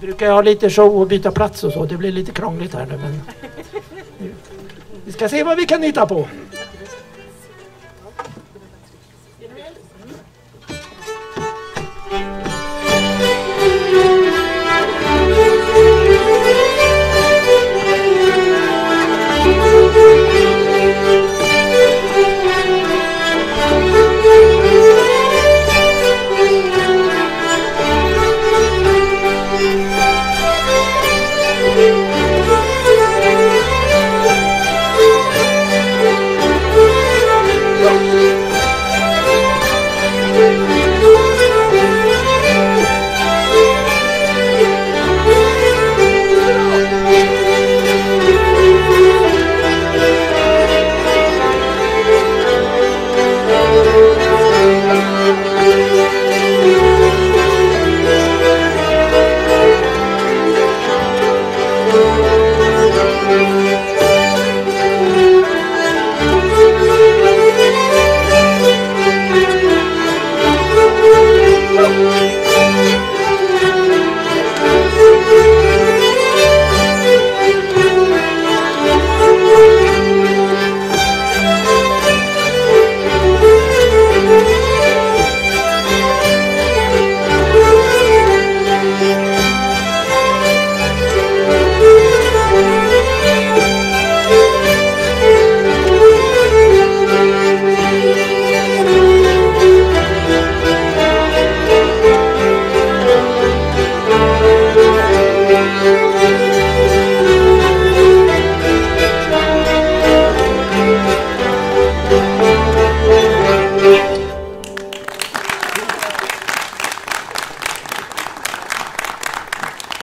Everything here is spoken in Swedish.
brukar jag ha lite show och byta plats och så. Det blir lite krångligt här nu men... Vi ska se vad vi kan hitta på.